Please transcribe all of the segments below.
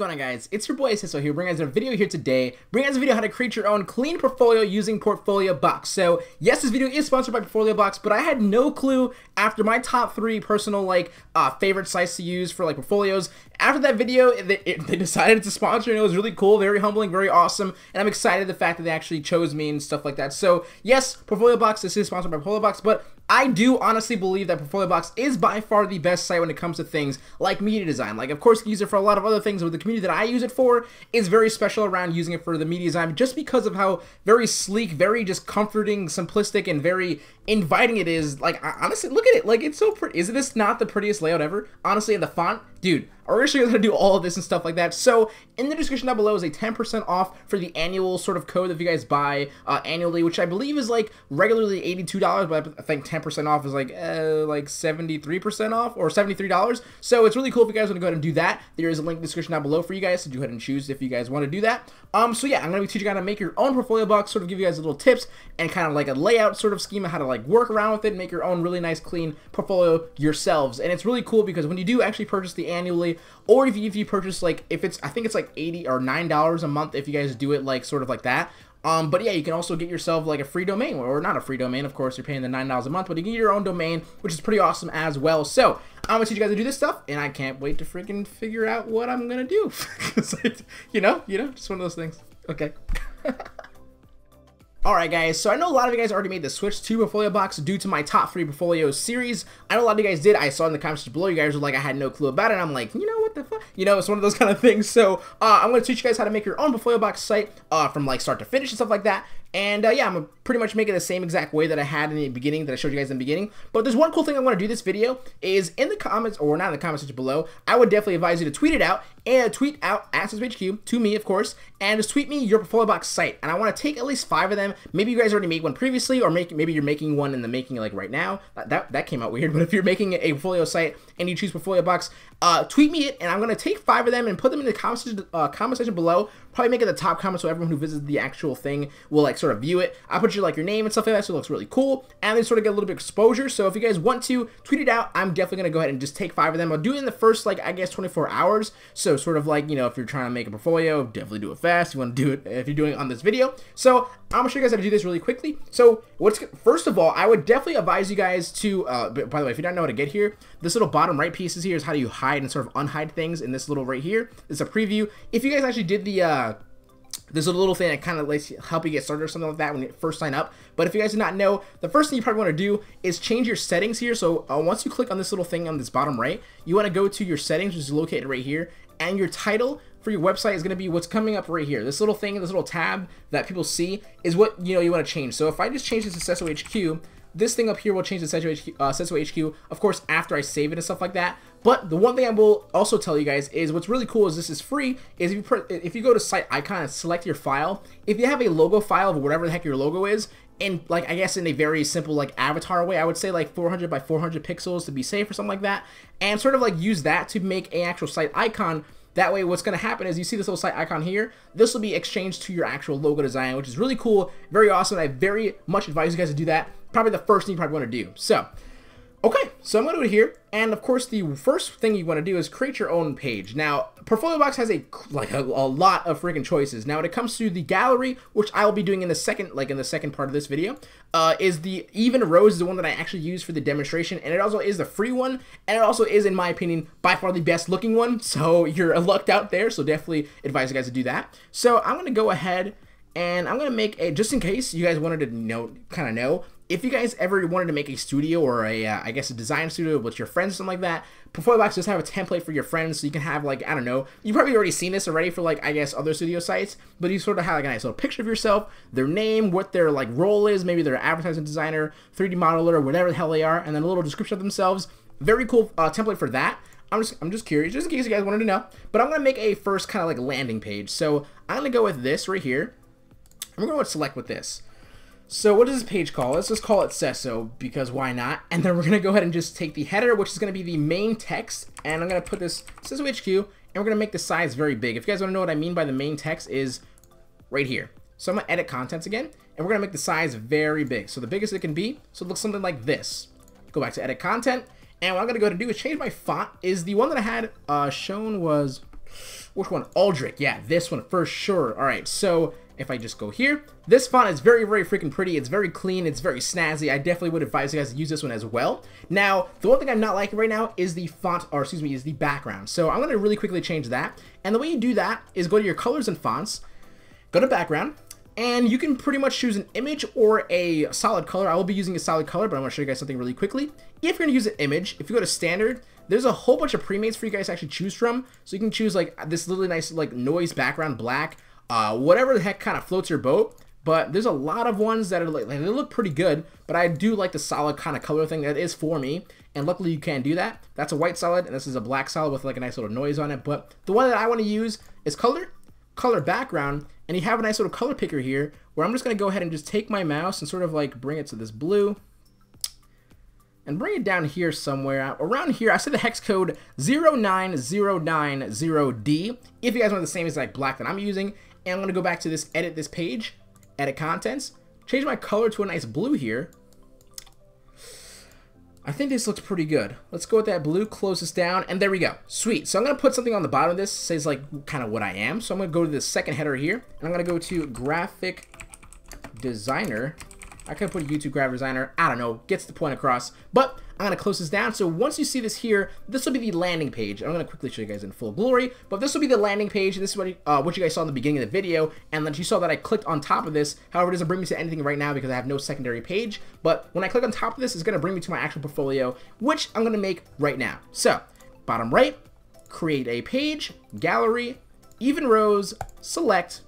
going on guys? It's your boy Seso here, bringing us a video here today, bringing us a video how to create your own clean portfolio using Portfoliobox. So yes, this video is sponsored by Portfoliobox, but I had no clue after my top three personal like uh, favorite sites to use for like portfolios. After that video, they, it, they decided to sponsor and it was really cool, very humbling, very awesome, and I'm excited the fact that they actually chose me and stuff like that. So yes, Portfoliobox, this is sponsored by Portfoliobox, but I do honestly believe that Portfoliobox is by far the best site when it comes to things like media design. Like, of course, you can use it for a lot of other things, but the community that I use it for is very special around using it for the media design just because of how very sleek, very just comforting, simplistic, and very inviting it is. Like, honestly, look at it. Like, it's so pretty. Isn't this not the prettiest layout ever? Honestly, in the font, dude, we're actually going to do all of this and stuff like that. So in the description down below is a 10% off for the annual sort of code that you guys buy uh, annually, which I believe is like regularly $82, but I think 10% off is like uh, like 73% off or $73. So it's really cool if you guys want to go ahead and do that. There is a link in the description down below for you guys to go ahead and choose if you guys want to do that. Um, so yeah, I'm to be teaching you how to make your own portfolio box, sort of give you guys little tips and kind of like a layout sort of schema, how to like work around with it, make your own really nice clean portfolio yourselves. And it's really cool because when you do actually purchase the annually, or if you, if you purchase like, if it's, I think it's like 80 or $9 a month if you guys do it like sort of like that. Um, but yeah, you can also get yourself like a free domain, or not a free domain, of course, you're paying the $9 a month, but you can get your own domain, which is pretty awesome as well. So, I'm gonna teach you guys to do this stuff, and I can't wait to freaking figure out what I'm gonna do. you know, you know, just one of those things. Okay. Alright guys, so I know a lot of you guys already made the switch to Portfoliobox due to my top 3 portfolio series. I know a lot of you guys did, I saw in the comments below, you guys were like, I had no clue about it, I'm like, you know what the fuck? You know, it's one of those kind of things, so uh, I'm going to teach you guys how to make your own Portfoliobox site uh, from like start to finish and stuff like that. And uh, yeah, I'm pretty much making the same exact way that I had in the beginning, that I showed you guys in the beginning. But there's one cool thing I want to do this video is in the comments, or not in the comments section below, I would definitely advise you to tweet it out, and tweet out at to me, of course, and just tweet me your Portfoliobox site. And I want to take at least five of them. Maybe you guys already made one previously, or make, maybe you're making one in the making like right now. That, that, that came out weird, but if you're making a portfolio site and you choose Portfoliobox, uh, tweet me it, and I'm going to take five of them and put them in the comment uh, comment section below. Probably make it the top comment so everyone who visits the actual thing will like sort of view it. I'll put your like your name and stuff like that so it looks really cool, and then sort of get a little bit exposure. So if you guys want to tweet it out, I'm definitely to go ahead and just take five of them. I'll do it in the first like I guess 24 hours. So sort of like, you know, if you're trying to make a portfolio, definitely do it fast. You want to do it if you're doing it on this video. So I'm gonna show you guys how to do this really quickly. So what's first of all, I would definitely advise you guys to. Uh, by the way, if you don't know how to get here, this little bottom right pieces here is how do you hide and sort of unhide things in this little right here. It's a preview. If you guys actually did the. Uh, there's a little thing that kind of lets you help you get started or something like that when you first sign up. But if you guys do not know, the first thing you probably want to do is change your settings here. So uh, once you click on this little thing on this bottom right, you want to go to your settings, which is located right here, and your title for your website is going to be what's coming up right here. This little thing, this little tab that people see is what you know you want to change. So if I just change this to Seso HQ, this thing up here will change the Seso HQ, uh, Seso HQ, of course, after I save it and stuff like that. But the one thing I will also tell you guys is what's really cool is this is free, is if you, if you go to site icon and select your file, if you have a logo file of whatever the heck your logo is, and like I guess in a very simple like avatar way, I would say like 400 by 400 pixels to be safe or something like that, and sort of like use that to make an actual site icon that way, what's going to happen is you see this little site icon here. This will be exchanged to your actual logo design, which is really cool, very awesome. I very much advise you guys to do that. Probably the first thing you probably want to do. So, Okay, so I'm going to do it here, and of course the first thing you want to do is create your own page. Now, Portfoliobox has a like a, a, lot of freaking choices. Now, when it comes to the gallery, which I will be doing in the second, like in the second part of this video, uh, is the even rows is the one that I actually use for the demonstration, and it also is the free one, and it also is, in my opinion, by far the best looking one. So you're lucked out there. So definitely advise you guys to do that. So I'm going to go ahead and I'm gonna make a just in case you guys wanted to know kind of know if you guys ever wanted to make a studio or a uh, I guess a design studio with your friends or something like that Portfoliobox does have a template for your friends so you can have like I don't know you probably already seen this already for like I guess other studio sites but you sort of have like a nice little picture of yourself their name what their like role is maybe they're an advertising designer 3D modeler or whatever the hell they are and then a little description of themselves very cool uh, template for that I'm just, I'm just curious, just in case you guys wanted to know. But I'm to make a first kind of like landing page. So I'm to go with this right here. I'm going to select with this. So what does this page call? Let's just call it Seso because why not? And then we're going to go ahead and just take the header, which is going to be the main text, and I'm going to put this Seso HQ, and we're going to make the size very big. If you guys want to know what I mean by the main text is right here. So I'm going to edit contents again, and we're going to make the size very big. So the biggest it can be, so it looks something like this. Go back to edit content, and what I'm going to go to do is change my font. Is the one that I had uh, shown was which one? Aldrich. Yeah, this one for sure. All right, so if I just go here, this font is very, very freaking pretty. It's very clean. It's very snazzy. I definitely would advise you guys to use this one as well. Now, the one thing I'm not liking right now is the font, or excuse me, is the background. So I'm going to really quickly change that. And the way you do that is go to your colors and fonts, go to background, and you can pretty much choose an image or a solid color. I will be using a solid color, but I'm going to show you guys something really quickly. If you're going to use an image, if you go to standard, there's a whole bunch of premates for you guys to actually choose from. So you can choose like this really nice like noise background black, uh, whatever the heck kind of floats your boat. But there's a lot of ones that are like, they look pretty good, but I do like the solid kind of color thing that is for me. And luckily you can do that. That's a white solid, and this is a black solid with like a nice little noise on it. But the one that I want to use is color, color background, and you have a nice little color picker here where I'm just going to go ahead and just take my mouse and sort of like bring it to this blue and bring it down here somewhere. Around here, I said the hex code 09090D. If you guys want the same exact black that I'm using, and I'm to go back to this edit this page, edit contents, change my color to a nice blue here. I think this looks pretty good. Let's go with that blue, close this down, and there we go. Sweet. So I'm to put something on the bottom of this, says like kind of what I am. So I'm to go to the second header here, and I'm to go to graphic designer I could put a YouTube graphic designer. I don't know. Gets the point across. But I'm going to close this down. So once you see this here, this will be the landing page. I'm going to quickly show you guys in full glory. But this will be the landing page. This is what, uh, what you guys saw in the beginning of the video. And then you saw that I clicked on top of this. However, it doesn't bring me to anything right now because I have no secondary page. But when I click on top of this, it's going to bring me to my actual portfolio, which I'm going to make right now. So bottom right, create a page, gallery, even rows, select,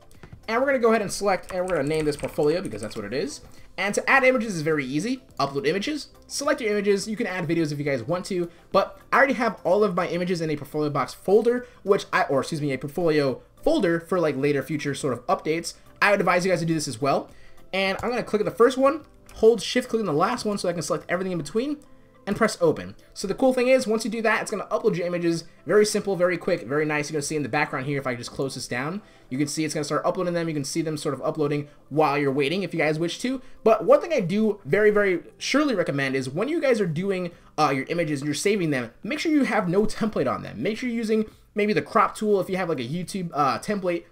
and we're going to go ahead and select, and we're going to name this portfolio because that's what it is. And to add images is very easy. Upload images, select your images. You can add videos if you guys want to, but I already have all of my images in a portfolio box folder, which I, or excuse me, a portfolio folder for like later future sort of updates. I would advise you guys to do this as well. And I'm going to click on the first one, hold shift click on the last one so I can select everything in between and press open. So the cool thing is, once you do that, it's going to upload your images. Very simple, very quick, very nice. You're going to see in the background here, if I just close this down, you can see it's going to start uploading them. You can see them sort of uploading while you're waiting if you guys wish to. But one thing I do very, very surely recommend is when you guys are doing uh, your images and you're saving them, make sure you have no template on them. Make sure you're using maybe the crop tool if you have like a YouTube uh, template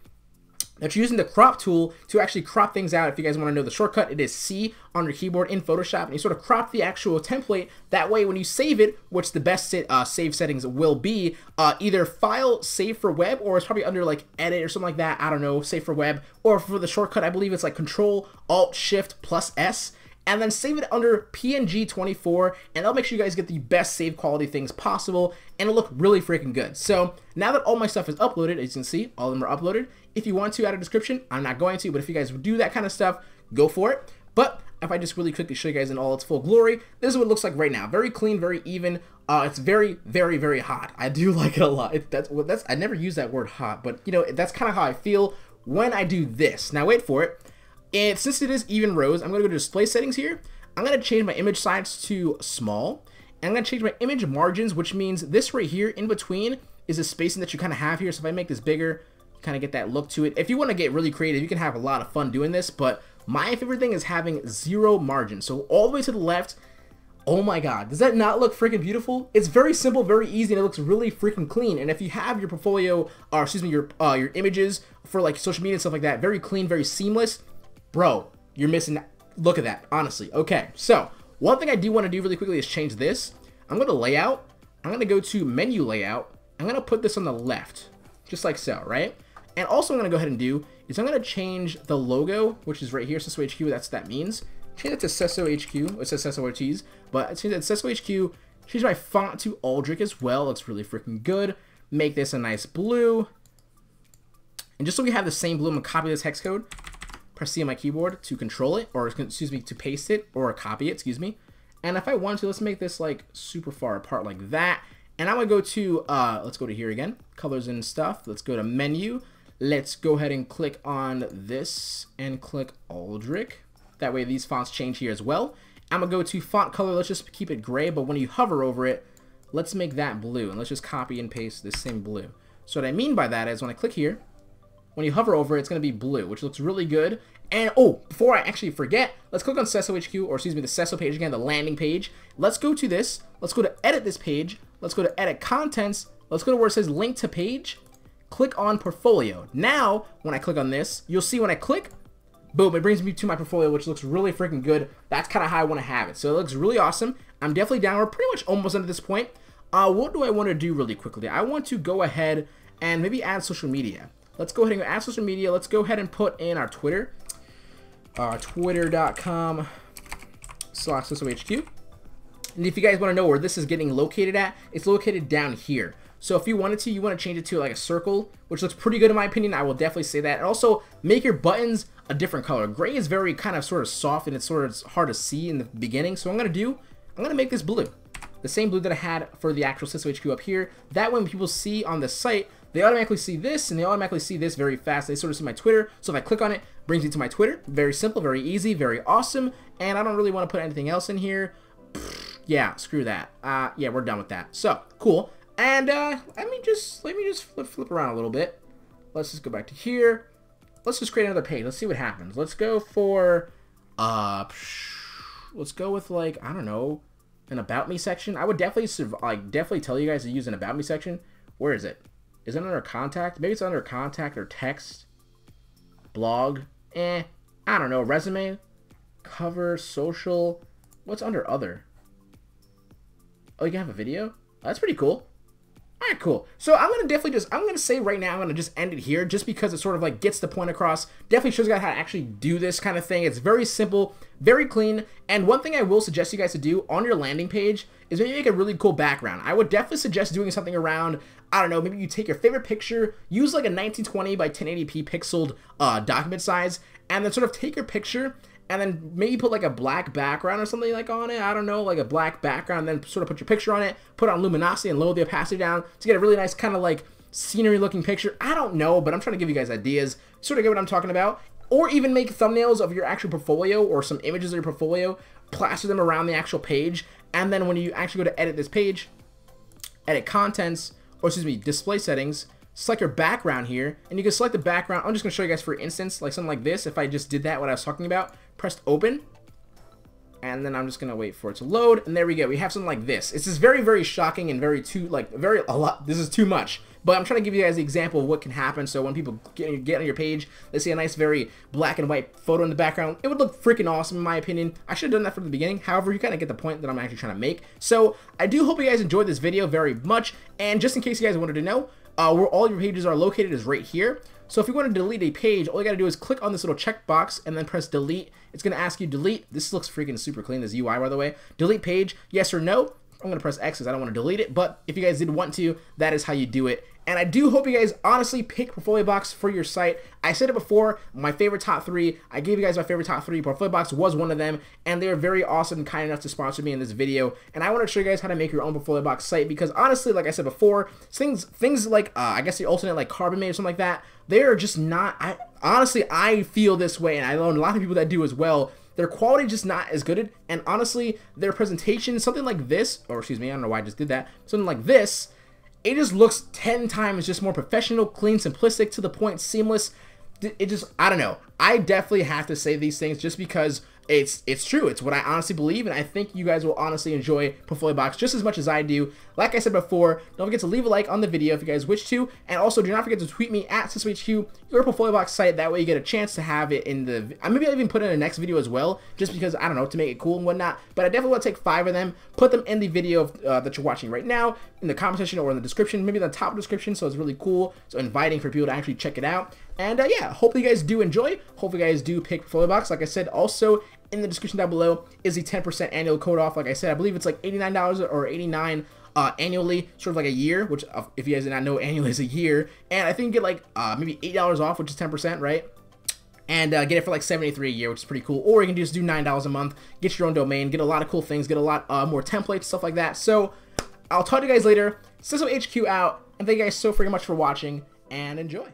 that you're using the crop tool to actually crop things out. If you guys want to know the shortcut, it is C on your keyboard in Photoshop, and you sort of crop the actual template. That way, when you save it, which the best uh, save settings will be, uh, either file save for web, or it's probably under like edit or something like that. I don't know, save for web, or for the shortcut, I believe it's like Control Alt Shift plus S and then save it under PNG24, and that'll make sure you guys get the best save quality things possible, and it'll look really freaking good. So now that all my stuff is uploaded, as you can see, all of them are uploaded. If you want to add a description, I'm not going to, but if you guys do that kind of stuff, go for it. But if I just really quickly show you guys in all its full glory, this is what it looks like right now. Very clean, very even. Uh, it's very, very, very hot. I do like it a lot. It, that's that's I never use that word hot, but you know that's kind of how I feel when I do this. Now wait for it. And since it is even rows, I'm going to go to display settings here. I'm going to change my image size to small. And I'm to change my image margins, which means this right here in between is the spacing that you kind of have here. So if I make this bigger, kind of get that look to it. If you want to get really creative, you can have a lot of fun doing this. But my favorite thing is having zero margin. So all the way to the left, oh my god, does that not look freaking beautiful? It's very simple, very easy, and it looks really freaking clean. And if you have your portfolio, or excuse me, your uh, your images for like social media and stuff like that, very clean, very seamless, bro, you're missing. Look at that, honestly. Okay, so one thing I do want to do really quickly is change this. I'm going to layout. I'm going to go to menu layout. I'm going to put this on the left, just like so, right? And also I'm going to go ahead and do is I'm going to change the logo, which is right here, Seso HQ, that's what that means. Change it to Seso HQ, it says Seso Ortiz, but change it to Seso HQ, change my font to Aldrich as well, looks really freaking good. Make this a nice blue. And just so we have the same blue, I'm going to copy this hex code, press C on my keyboard to control it, or excuse me, to paste it, or copy it, excuse me. And if I want to, let's make this like super far apart like that. And I'm gonna go to, uh, let's go to here again, colors and stuff. Let's go to menu. Let's go ahead and click on this and click Aldrich. That way these fonts change here as well. I'm gonna go to font color, let's just keep it gray, but when you hover over it, let's make that blue. And let's just copy and paste this same blue. So what I mean by that is when I click here, when you hover over it, it's to be blue, which looks really good. And, oh, before I actually forget, let's click on Seso HQ, or excuse me, the Seso page again, the landing page. Let's go to this. Let's go to edit this page. Let's go to edit contents. Let's go to where it says link to page. Click on portfolio. Now, when I click on this, you'll see when I click, boom, it brings me to my portfolio, which looks really freaking good. That's kind of how I want to have it. So it looks really awesome. I'm definitely down. We're pretty much almost under this point. Uh, what do I want to do really quickly? I want to go ahead and maybe add social media. Let's go ahead and add social media. Let's go ahead and put in our Twitter. Uh, Twitter.com slash HQ. And if you guys want to know where this is getting located at, it's located down here. So if you wanted to, you want to change it to like a circle, which looks pretty good in my opinion. I will definitely say that. And also make your buttons a different color. Gray is very kind of sort of soft and it's sort of hard to see in the beginning. So I'm going to do, I'm going to make this blue. The same blue that I had for the actual Seso HQ up here. That when people see on the site, they automatically see this and they automatically see this very fast. They sort of see my Twitter. So if I click on it, it brings me to my Twitter. Very simple, very easy, very awesome. And I don't really want to put anything else in here. Yeah, screw that. Uh, yeah, we're done with that. So, cool. And uh, let me just let me just flip, flip around a little bit. Let's just go back to here. Let's just create another page. Let's see what happens. Let's go for uh, let's go with like I don't know, an about me section. I would definitely like definitely tell you guys to use an about me section. Where is it? Is it under contact? Maybe it's under contact or text. Blog. Eh. I don't know. Resume. Cover. Social. What's under other? Oh, you can have a video? That's pretty cool. Alright, cool. So I'm gonna definitely just I'm gonna say right now I'm gonna just end it here just because it sort of like gets the point across. Definitely shows you guys how to actually do this kind of thing. It's very simple, very clean. And one thing I will suggest you guys to do on your landing page is maybe make a really cool background. I would definitely suggest doing something around, I don't know, maybe you take your favorite picture, use like a 1920 by 1080p pixeled uh, document size, and then sort of take your picture and then maybe put like a black background or something like on it. I don't know, like a black background, then sort of put your picture on it, put on luminosity and lower the opacity down to get a really nice kind of like scenery looking picture. I don't know, but I'm trying to give you guys ideas, sort of get what I'm talking about. Or even make thumbnails of your actual portfolio or some images of your portfolio, plaster them around the actual page, and then when you actually go to edit this page, edit contents, or excuse me, display settings, select your background here, and you can select the background. I'm just to show you guys for instance, like something like this, if I just did that, what I was talking about, pressed open, and then I'm just gonna wait for it to load, and there we go. We have something like this. This is very, very shocking and very too, like, very, a lot, this is too much. But I'm trying to give you guys the example of what can happen, so when people get, get on your page, they see a nice, very black and white photo in the background, it would look freaking awesome in my opinion. I should have done that from the beginning, however, you kind of get the point that I'm actually trying to make. So, I do hope you guys enjoyed this video very much, and just in case you guys wanted to know, uh, where all your pages are located is right here. So if you want to delete a page, all you got to do is click on this little checkbox and then press delete. It's going to ask you delete. This looks freaking super clean, this UI, by the way. Delete page, yes or no. I'm going to press X because I don't want to delete it. But if you guys did want to, that is how you do it. And I do hope you guys honestly pick Portfoliobox for your site. I said it before, my favorite top three. I gave you guys my favorite top three. Portfoliobox was one of them, and they were very awesome and kind enough to sponsor me in this video. And I want to show you guys how to make your own Portfoliobox site because honestly, like I said before, things things like uh, I guess the alternate like Carbon or something like that, they are just not. I honestly I feel this way, and I know a lot of people that do as well their quality just not as good and honestly their presentation something like this or excuse me i don't know why i just did that something like this it just looks 10 times just more professional, clean, simplistic, to the point, seamless. It just, I don't know. I definitely have to say these things just because it's it's true. It's what I honestly believe, and I think you guys will honestly enjoy Portfoliobox just as much as I do. Like I said before, don't forget to leave a like on the video if you guys wish to, and also do not forget to tweet me at SesoHQ, your Portfoliobox site. That way you get a chance to have it in the. Maybe I'll even put it in the next video as well, just because I don't know to make it cool and whatnot. But I definitely want to take five of them, put them in the video of, uh, that you're watching right now, in the comment section or in the description, maybe in the top description, so it's really cool. So inviting for people to actually check it out. And uh, yeah, hopefully you guys do enjoy. Hopefully you guys do pick Portfoliobox. Like I said, also in the description down below is the 10% annual code off. Like I said, I believe it's like $89 or 89 uh, annually, sort of like a year, which uh, if you guys did not know, annually is a year. And I think you get like uh, maybe $8 off, which is 10%, right? and uh, get it for like 73 a year, which is pretty cool. Or you can just do $9 a month, get your own domain, get a lot of cool things, get a lot uh, more templates, stuff like that. So I'll talk to you guys later. Seso HQ out, and thank you guys so freaking much for watching, and enjoy.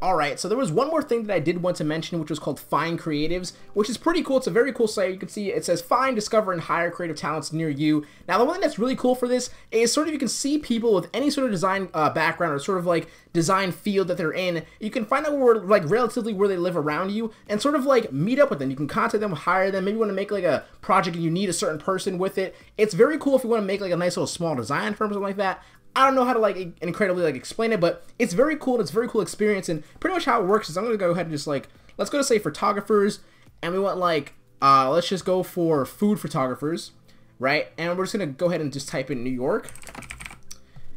Alright, so there was one more thing that I did want to mention, which was called Find Creatives, which is pretty cool. It's a very cool site. You can see it says find, discover, and hire creative talents near you. Now, the one thing that's really cool for this is sort of you can see people with any sort of design uh, background or sort of like design field that they're in. You can find out where, like, relatively where they live around you and sort of like meet up with them. You can contact them, hire them. Maybe you want to make like a project and you need a certain person with it. It's very cool if you want to make like a nice little small design firm or something like that. I don't know how to like incredibly like explain it, but it's very cool. It's very cool experience. And pretty much how it works is I'm gonna go ahead and just like let's go to say photographers, and we want like uh, let's just go for food photographers, right? And we're just gonna go ahead and just type in New York.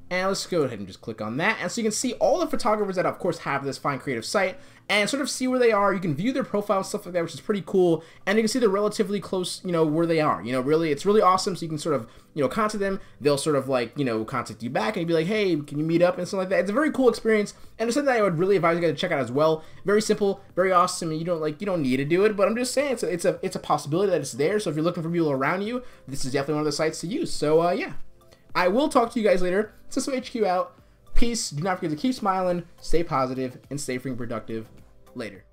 And let's go ahead and just click on that. And so you can see all the photographers that, of course, have this Find Creative site and sort of see where they are. You can view their profile stuff like that, which is pretty cool. And you can see they're relatively close, you know, where they are. You know, really, it's really awesome. So you can sort of, you know, contact them. They'll sort of like, you know, contact you back and be like, hey, can you meet up and stuff like that. It's a very cool experience. And it's something that I would really advise you guys to check out as well. Very simple, very awesome. And You don't like, you don't need to do it, but I'm just saying it's a, it's a, it's a possibility that it's there. So if you're looking for people around you, this is definitely one of the sites to use. So, uh, yeah. I will talk to you guys later. Seso HQ out. Peace. Do not forget to keep smiling, stay positive, and stay free and productive. Later.